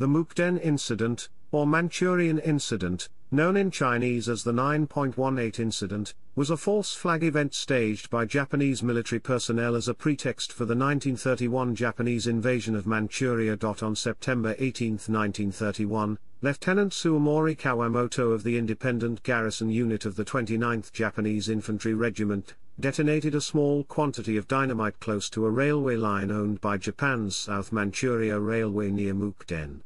The Mukden Incident, or Manchurian Incident, known in Chinese as the 9.18 Incident, was a false flag event staged by Japanese military personnel as a pretext for the 1931 Japanese invasion of Manchuria. On September 18, 1931, Lieutenant Suemori Kawamoto of the Independent Garrison Unit of the 29th Japanese Infantry Regiment, detonated a small quantity of dynamite close to a railway line owned by Japan's South Manchuria Railway near Mukden.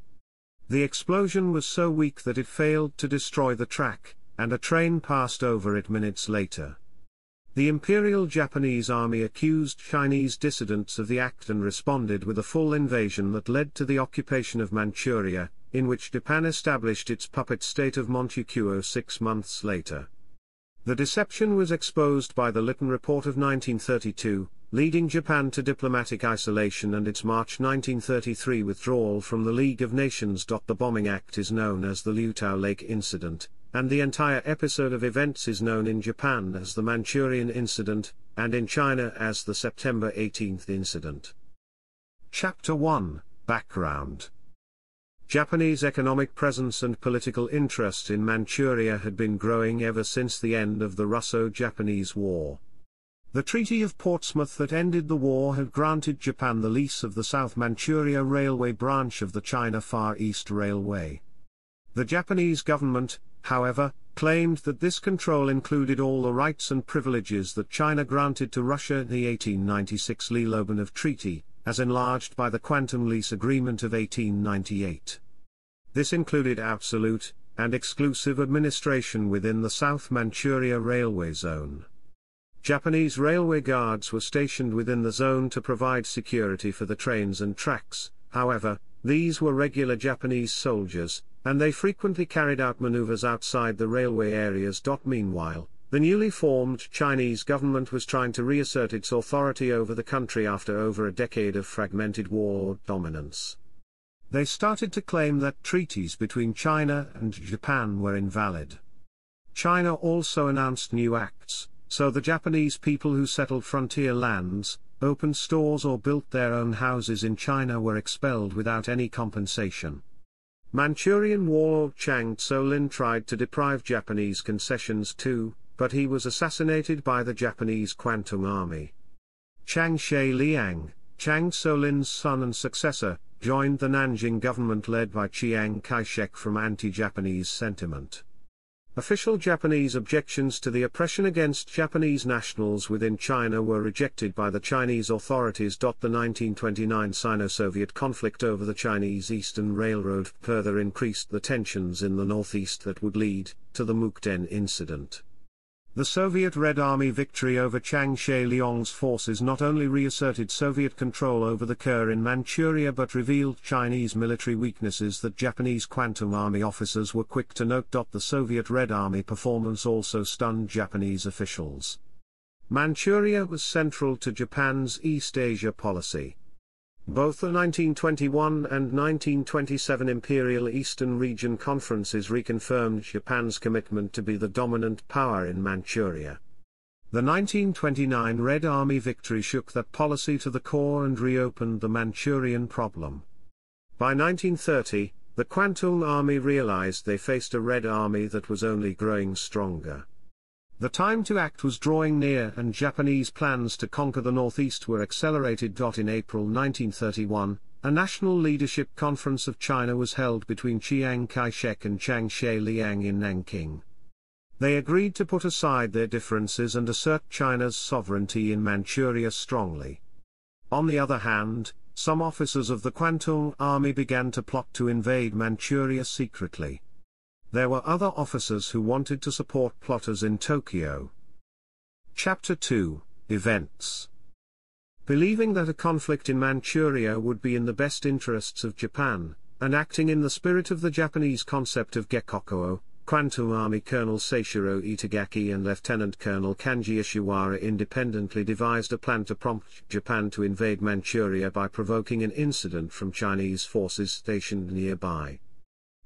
The explosion was so weak that it failed to destroy the track, and a train passed over it minutes later. The Imperial Japanese Army accused Chinese dissidents of the act and responded with a full invasion that led to the occupation of Manchuria, in which Japan established its puppet state of Manchukuo six months later. The deception was exposed by the Lytton Report of 1932, leading Japan to diplomatic isolation and its March 1933 withdrawal from the League of Nations. The bombing act is known as the Liutiao Lake Incident, and the entire episode of events is known in Japan as the Manchurian Incident, and in China as the September 18th Incident. Chapter 1 Background Japanese economic presence and political interest in Manchuria had been growing ever since the end of the Russo-Japanese War. The Treaty of Portsmouth that ended the war had granted Japan the lease of the South Manchuria Railway branch of the China Far East Railway. The Japanese government, however, claimed that this control included all the rights and privileges that China granted to Russia in the 1896 Li-Lobanov Treaty, as enlarged by the Kwantung Lease Agreement of 1898. This included absolute and exclusive administration within the South Manchuria Railway Zone. Japanese railway guards were stationed within the zone to provide security for the trains and tracks, however, these were regular Japanese soldiers, and they frequently carried out maneuvers outside the railway areas. Meanwhile, the newly formed Chinese government was trying to reassert its authority over the country after over a decade of fragmented war dominance. They started to claim that treaties between China and Japan were invalid. China also announced new acts, so the Japanese people who settled frontier lands, opened stores or built their own houses in China were expelled without any compensation. Manchurian warlord Chang Tso-lin tried to deprive Japanese concessions too, but he was assassinated by the Japanese Kwantung Army. Chang Hsueh-liang, Chang Tso-lin's son and successor, joined the Nanjing government led by Chiang Kai-shek from anti-Japanese sentiment. Official Japanese objections to the oppression against Japanese nationals within China were rejected by the Chinese authorities. The 1929 Sino-Soviet conflict over the Chinese Eastern Railroad further increased the tensions in the northeast that would lead to the Mukden incident. The Soviet Red Army victory over Chang Hsueh-liang's forces not only reasserted Soviet control over the CER in Manchuria but revealed Chinese military weaknesses that Japanese Kwantung Army officers were quick to note. The Soviet Red Army performance also stunned Japanese officials. Manchuria was central to Japan's East Asia policy. Both the 1921 and 1927 Imperial Eastern Region conferences reconfirmed Japan's commitment to be the dominant power in Manchuria. The 1929 Red Army victory shook that policy to the core and reopened the Manchurian problem. By 1930, the Kwantung Army realized they faced a Red Army that was only growing stronger. The time to act was drawing near and Japanese plans to conquer the northeast were accelerated. In April 1931, a national leadership conference of China was held between Chiang Kai-shek and Chang Hsueh-liang in Nanking. They agreed to put aside their differences and assert China's sovereignty in Manchuria strongly. On the other hand, some officers of the Kwantung army began to plot to invade Manchuria secretly. There were other officers who wanted to support plotters in Tokyo. Chapter 2 Events Believing that a conflict in Manchuria would be in the best interests of Japan, and acting in the spirit of the Japanese concept of Gekokujō, Kwantung Army Colonel Seishiro Itagaki and Lieutenant Colonel Kanji Ishiwara independently devised a plan to prompt Japan to invade Manchuria by provoking an incident from Chinese forces stationed nearby.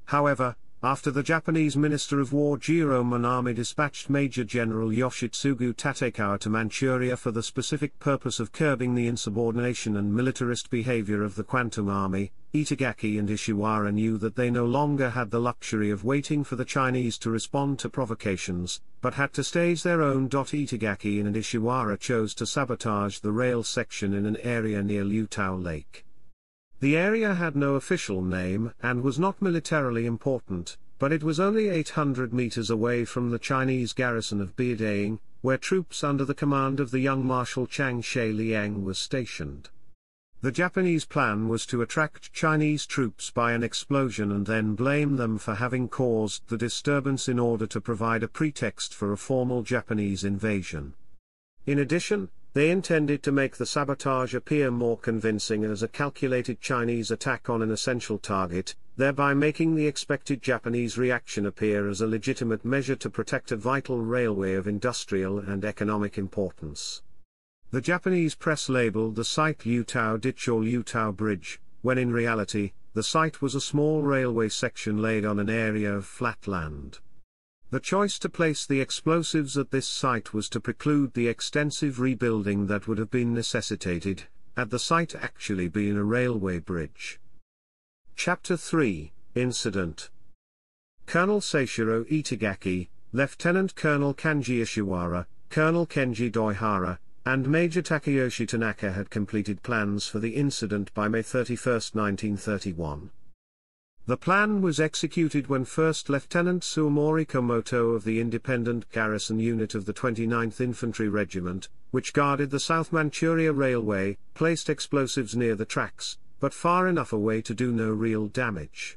However, after the Japanese Minister of War Jiro Minami dispatched Major General Yoshitsugu Tatekawa to Manchuria for the specific purpose of curbing the insubordination and militarist behavior of the Kwantung Army, Itagaki and Ishiwara knew that they no longer had the luxury of waiting for the Chinese to respond to provocations, but had to stage their own. Itagaki and Ishiwara chose to sabotage the rail section in an area near Liutiao Lake. The area had no official name and was not militarily important, but it was only 800 meters away from the Chinese garrison of Beidaying, where troops under the command of the young Marshal Chang Hsueh Liang was stationed. The Japanese plan was to attract Chinese troops by an explosion and then blame them for having caused the disturbance in order to provide a pretext for a formal Japanese invasion. In addition, they intended to make the sabotage appear more convincing as a calculated Chinese attack on an essential target, thereby making the expected Japanese reaction appear as a legitimate measure to protect a vital railway of industrial and economic importance. The Japanese press labeled the site Liutiao Ditch or Liutiao Bridge, when in reality, the site was a small railway section laid on an area of flat land. The choice to place the explosives at this site was to preclude the extensive rebuilding that would have been necessitated, had the site actually been a railway bridge. Chapter 3 Incident Colonel Seishiro Itagaki, Lieutenant Colonel Kanji Ishiwara, Colonel Kenji Doihara, and Major Takayoshi Tanaka had completed plans for the incident by May 31, 1931. The plan was executed when 1st Lieutenant Suemori Komoto of the Independent Garrison Unit of the 29th Infantry Regiment, which guarded the South Manchuria Railway, placed explosives near the tracks, but far enough away to do no real damage.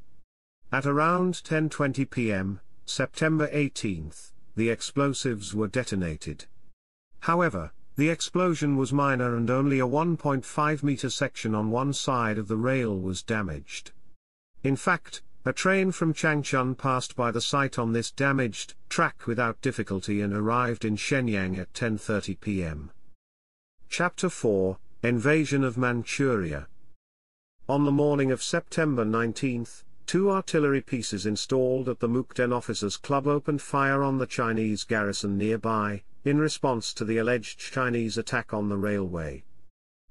At around 10.20 pm, September 18, the explosives were detonated. However, the explosion was minor and only a 1.5 meter section on one side of the rail was damaged. In fact, a train from Changchun passed by the site on this damaged track without difficulty and arrived in Shenyang at 10:30 p.m. Chapter 4: Invasion of Manchuria. On the morning of September 19, two artillery pieces installed at the Mukden Officers Club opened fire on the Chinese garrison nearby, in response to the alleged Chinese attack on the railway.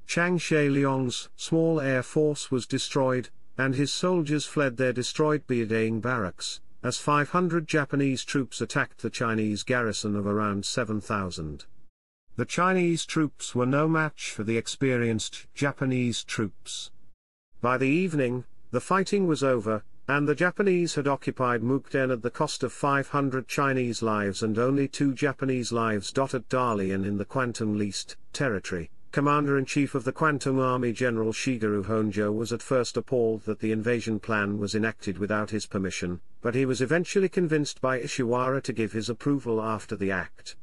Chang Liang's small air force was destroyed, and his soldiers fled their destroyed Beidaying barracks, as 500 Japanese troops attacked the Chinese garrison of around 7,000. The Chinese troops were no match for the experienced Japanese troops. By the evening, the fighting was over, and the Japanese had occupied Mukden at the cost of 500 Chinese lives and only two Japanese lives. At Dalian in the Kwantung Leased territory, Commander-in-Chief of the Kwantung Army General Shigeru Honjo was at first appalled that the invasion plan was enacted without his permission, but he was eventually convinced by Ishiwara to give his approval after the act.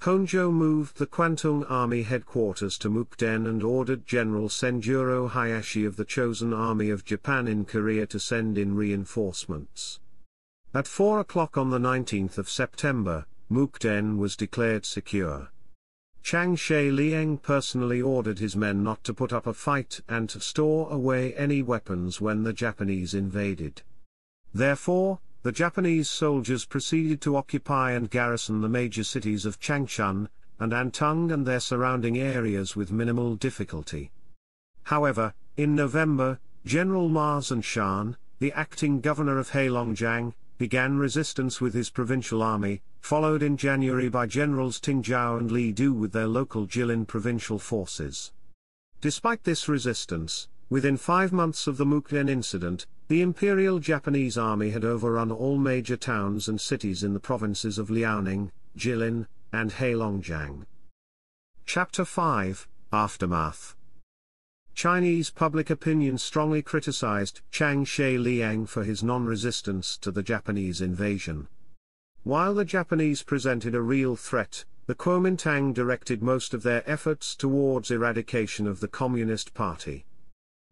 Honjo moved the Kwantung Army headquarters to Mukden and ordered General Senjuro Hayashi of the Chosen Army of Japan in Korea to send in reinforcements. At 4 o'clock on the 19th of September, Mukden was declared secure. Chang Hsueh Liang personally ordered his men not to put up a fight and to store away any weapons when the Japanese invaded. Therefore, the Japanese soldiers proceeded to occupy and garrison the major cities of Changchun, and Antung and their surrounding areas with minimal difficulty. However, in November, General Ma Zhanshan, the acting governor of Heilongjiang, began resistance with his provincial army, followed in January by generals Ting Zhao and Li Du with their local Jilin provincial forces. Despite this resistance, within five months of the Mukden incident, the Imperial Japanese Army had overrun all major towns and cities in the provinces of Liaoning, Jilin, and Heilongjiang. Chapter 5 Aftermath Chinese public opinion strongly criticized Chang Hsueh Liang for his non-resistance to the Japanese invasion. While the Japanese presented a real threat, the Kuomintang directed most of their efforts towards eradication of the Communist Party.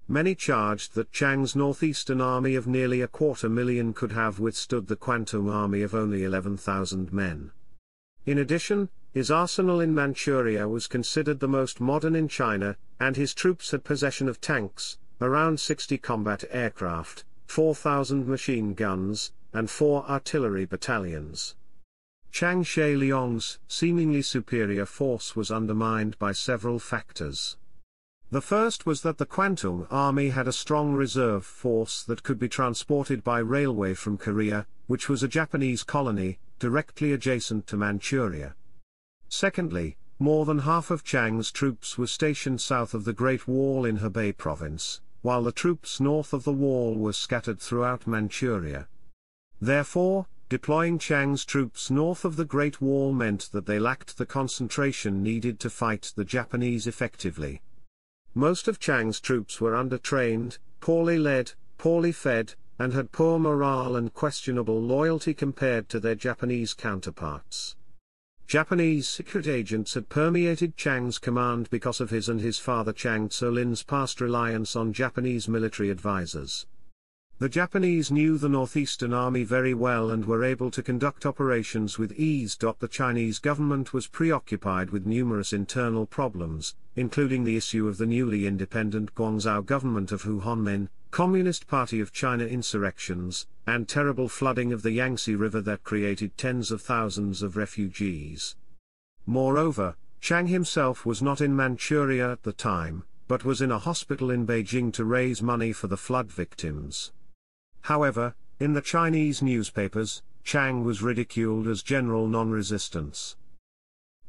Many charged that Chang's northeastern army of nearly a quarter million could have withstood the Kwantung army of only 11,000 men. In addition, his arsenal in Manchuria was considered the most modern in China, and his troops had possession of tanks, around 60 combat aircraft, 4,000 machine guns, and four artillery battalions. Chang Hsueh-liang's seemingly superior force was undermined by several factors. The first was that the Kwantung Army had a strong reserve force that could be transported by railway from Korea, which was a Japanese colony, directly adjacent to Manchuria. Secondly, more than half of Chang's troops were stationed south of the Great Wall in Hebei province, while the troops north of the wall were scattered throughout Manchuria. Therefore, deploying Chang's troops north of the Great Wall meant that they lacked the concentration needed to fight the Japanese effectively. Most of Chang's troops were undertrained, poorly led, poorly fed, and had poor morale and questionable loyalty compared to their Japanese counterparts. Japanese secret agents had permeated Chang's command because of his and his father Chang Tso-lin's past reliance on Japanese military advisers. The Japanese knew the Northeastern Army very well and were able to conduct operations with ease. The Chinese government was preoccupied with numerous internal problems, including the issue of the newly independent Guangzhou government of Hu Hanmin, Communist Party of China insurrections, and terrible flooding of the Yangtze River that created tens of thousands of refugees. Moreover, Chang himself was not in Manchuria at the time, but was in a hospital in Beijing to raise money for the flood victims. However, in the Chinese newspapers, Chang was ridiculed as general non-resistance.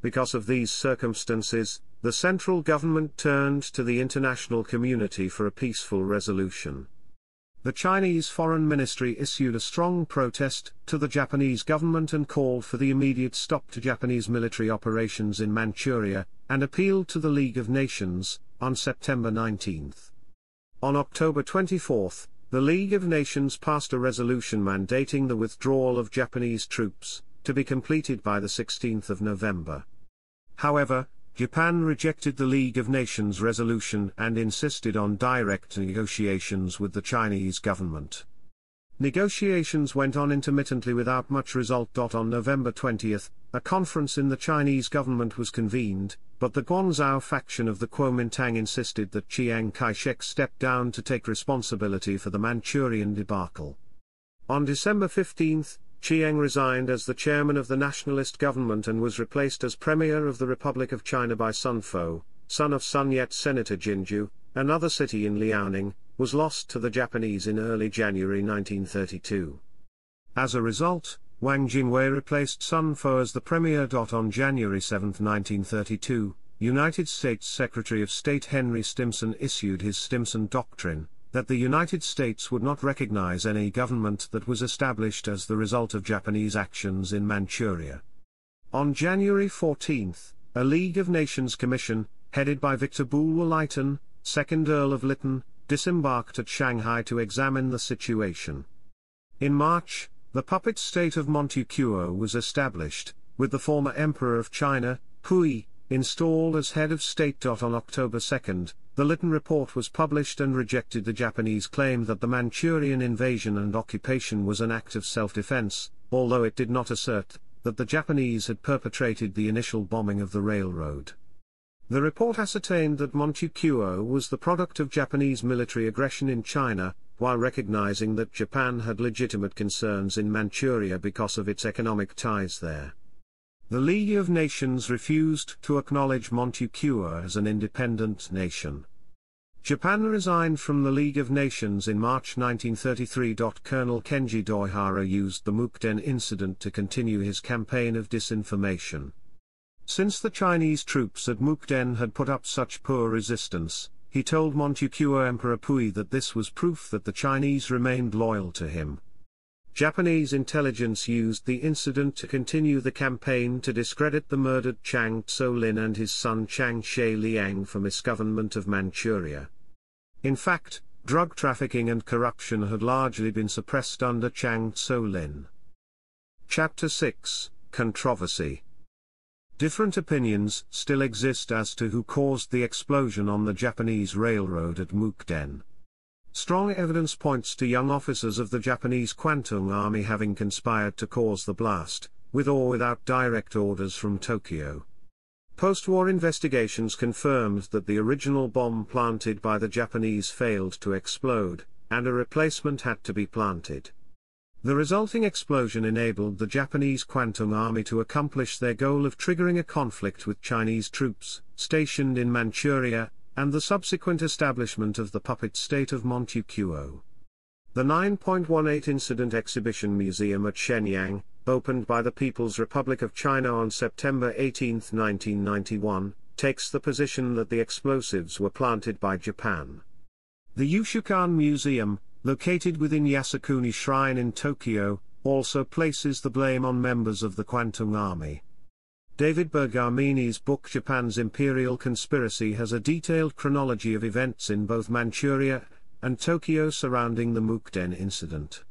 Because of these circumstances, the central government turned to the international community for a peaceful resolution. The Chinese Foreign Ministry issued a strong protest to the Japanese government and called for the immediate stop to Japanese military operations in Manchuria, and appealed to the League of Nations, on September 19. On October 24, the League of Nations passed a resolution mandating the withdrawal of Japanese troops, to be completed by the 16th of November. However, Japan rejected the League of Nations resolution and insisted on direct negotiations with the Chinese government. Negotiations went on intermittently without much result. On November 20, a conference in the Chinese government was convened, but the Guangzhou faction of the Kuomintang insisted that Chiang Kai-shek step down to take responsibility for the Manchurian debacle. On December 15, Chiang resigned as the chairman of the nationalist government and was replaced as premier of the Republic of China by Sun Fo, son of Sun Yat-Senator Jinzhou, another city in Liaoning, was lost to the Japanese in early January 1932. As a result, Wang Jingwei replaced Sun Fo as the premier. On January 7, 1932, United States Secretary of State Henry Stimson issued his Stimson Doctrine, that the United States would not recognize any government that was established as the result of Japanese actions in Manchuria. On January 14, a League of Nations Commission, headed by Victor Bulwer Lytton, 2nd Earl of Lytton, disembarked at Shanghai to examine the situation. In March, the puppet state of Manchukuo was established, with the former emperor of China, Puyi, installed as head of state. On October 2, the Lytton report was published and rejected the Japanese claim that the Manchurian invasion and occupation was an act of self-defense, although it did not assert that the Japanese had perpetrated the initial bombing of the railroad. The report ascertained that Manchukuo was the product of Japanese military aggression in China, while recognizing that Japan had legitimate concerns in Manchuria because of its economic ties there. The League of Nations refused to acknowledge Manchukuo as an independent nation. Japan resigned from the League of Nations in March 1933. Colonel Kenji Doihara used the Mukden incident to continue his campaign of disinformation. Since the Chinese troops at Mukden had put up such poor resistance, he told Manchukuo Emperor Puyi that this was proof that the Chinese remained loyal to him. Japanese intelligence used the incident to continue the campaign to discredit the murdered Chang Tso-lin and his son Chang Hsueh-liang for misgovernment of Manchuria. In fact, drug trafficking and corruption had largely been suppressed under Chang Tso-lin. Chapter 6 Controversy Different opinions still exist as to who caused the explosion on the Japanese railroad at Mukden. Strong evidence points to young officers of the Japanese Kwantung Army having conspired to cause the blast, with or without direct orders from Tokyo. Post-war investigations confirmed that the original bomb planted by the Japanese failed to explode, and a replacement had to be planted. The resulting explosion enabled the Japanese Kwantung Army to accomplish their goal of triggering a conflict with Chinese troops stationed in Manchuria, and the subsequent establishment of the puppet state of Manchukuo. The 9.18 Incident Exhibition Museum at Shenyang, opened by the People's Republic of China on September 18, 1991, takes the position that the explosives were planted by Japan. The Yushukan Museum, located within Yasukuni Shrine in Tokyo, also places the blame on members of the Kwantung Army. David Bergamini's book Japan's Imperial Conspiracy has a detailed chronology of events in both Manchuria and Tokyo surrounding the Mukden incident.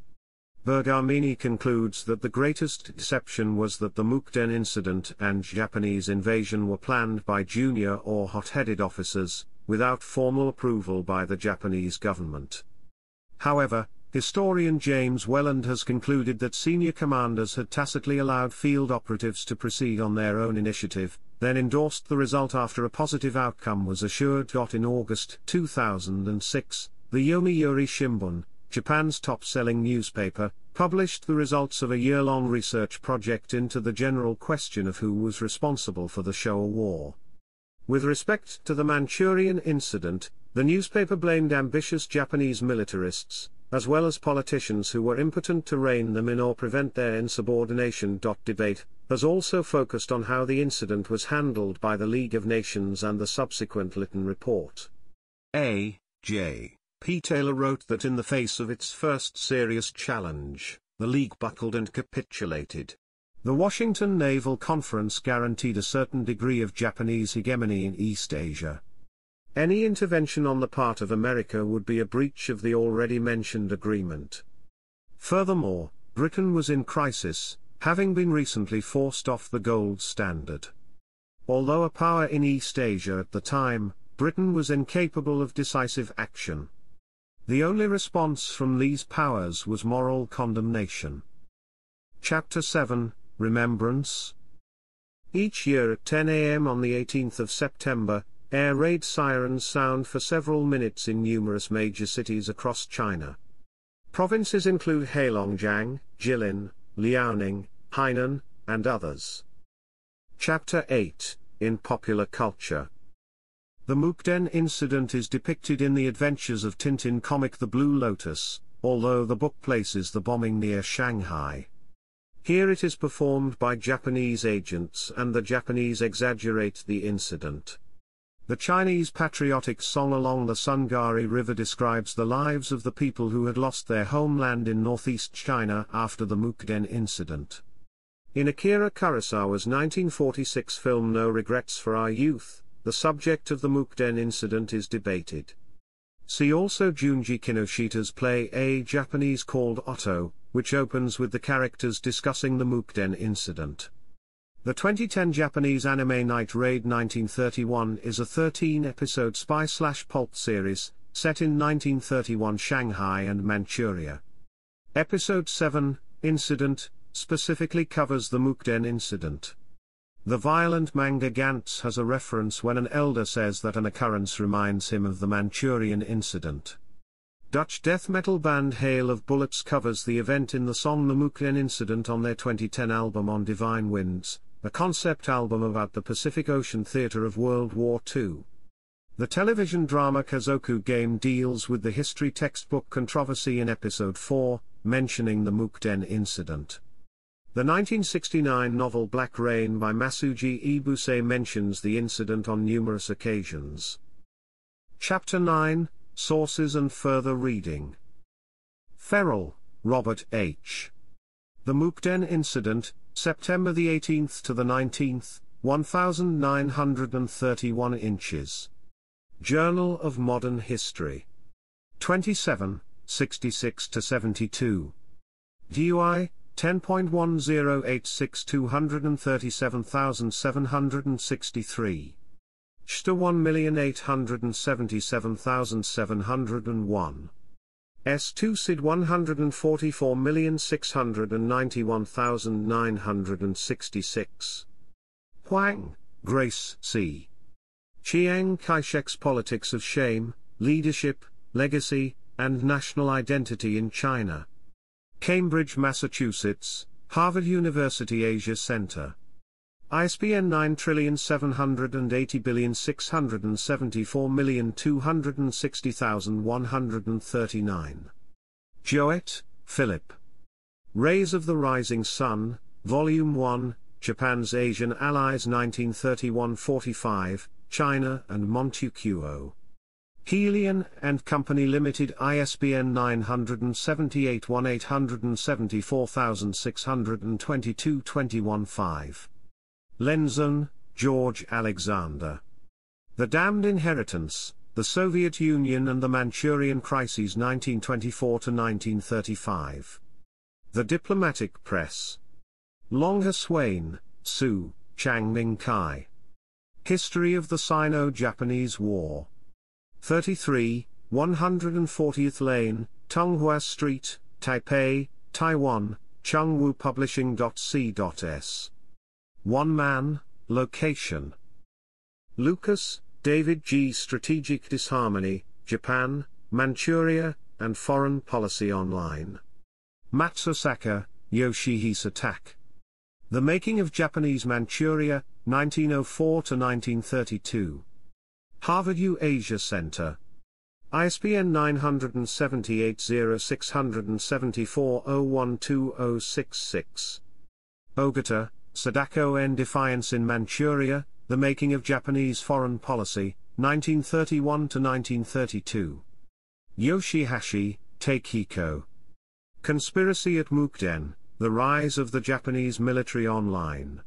Bergamini concludes that the greatest deception was that the Mukden incident and Japanese invasion were planned by junior or hot-headed officers, without formal approval by the Japanese government. However, historian James Weland has concluded that senior commanders had tacitly allowed field operatives to proceed on their own initiative, then endorsed the result after a positive outcome was assured. In August 2006, the Yomiuri Shimbun, Japan's top-selling newspaper, published the results of a year-long research project into the general question of who was responsible for the Showa War. With respect to the Manchurian incident, the newspaper blamed ambitious Japanese militarists, as well as politicians who were impotent to rein them in or prevent their insubordination. Debate has also focused on how the incident was handled by the League of Nations and the subsequent Lytton report. A. J. P. Taylor wrote that in the face of its first serious challenge, the League buckled and capitulated. The Washington Naval Conference guaranteed a certain degree of Japanese hegemony in East Asia. Any intervention on the part of America would be a breach of the already mentioned agreement. Furthermore, Britain was in crisis, having been recently forced off the gold standard. Although a power in East Asia at the time, Britain was incapable of decisive action. The only response from these powers was moral condemnation. Chapter 7 Remembrance Each year at 10 a.m. on the 18th of September, air raid sirens sound for several minutes in numerous major cities across China. Provinces include Heilongjiang, Jilin, Liaoning, Hainan, and others. Chapter 8 In Popular Culture the Mukden incident is depicted in the adventures of Tintin comic The Blue Lotus, although the book places the bombing near Shanghai. Here it is performed by Japanese agents and the Japanese exaggerate the incident. The Chinese patriotic song Along the Sungari River describes the lives of the people who had lost their homeland in northeast China after the Mukden incident. In Akira Kurosawa's 1946 film No Regrets for Our Youth, the subject of the Mukden incident is debated. See also Junji Kinoshita's play A Japanese called Otto, which opens with the characters discussing the Mukden incident. The 2010 Japanese anime Night Raid 1931 is a 13-episode spy-slash-pulp series, set in 1931 Shanghai and Manchuria. Episode 7, Incident, specifically covers the Mukden incident. The violent manga Gantz has a reference when an elder says that an occurrence reminds him of the Manchurian incident. Dutch death metal band Hail of Bullets covers the event in the song The Mukden Incident on their 2010 album On Divine Winds, a concept album about the Pacific Ocean theater of World War II. The television drama Kazoku Game deals with the history textbook controversy in episode 4, mentioning the Mukden incident. The 1969 novel Black Rain by Masuji Ibuse mentions the incident on numerous occasions. Chapter 9 Sources and Further Reading Ferrell, Robert H. The Mukden Incident, September the 18th to the 19th, 1931 inches. Journal of Modern History. 27, 66 to 72. DOI 10.1086237763. Sta 1877701. S2 SID 144,691,966. Huang, Grace C. Chiang Kai shek's Politics of Shame, Leadership, Legacy, and National Identity in China. Cambridge, Massachusetts, Harvard University Asia Center. ISBN 9780674260139. Jowett, Philip. Rays of the Rising Sun, Volume 1, Japan's Asian Allies 1931-45, China and Manchukuo. Helion and Company Limited ISBN 978 1874 215 Lensen, George Alexander. The Damned Inheritance, The Soviet Union and the Manchurian Crises 1924 1935. The Diplomatic Press. Longha Swain, Sue, Changming Kai. History of the Sino-Japanese War. 33, 140th Lane, Tonghua Street, Taipei, Taiwan, Chengwu Publishing.c.s. One man, location. Lucas, David G. Strategic Disharmony, Japan, Manchuria, and Foreign Policy Online. Matsusaka, Yoshihisa Tak. The Making of Japanese Manchuria, 1904 to 1932. Harvard U Asia Center. ISBN 978-0674-012-066. Ogata, Sadako N. Defiance in Manchuria, The Making of Japanese Foreign Policy, 1931 to 1932. Yoshihashi, Takehiko. Conspiracy at Mukden, The Rise of the Japanese Military Online.